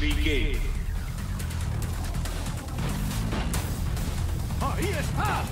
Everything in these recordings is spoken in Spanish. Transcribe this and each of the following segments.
begin. ¡Ahí está!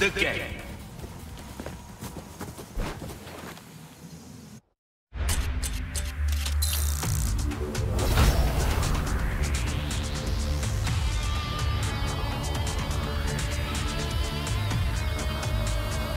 the game.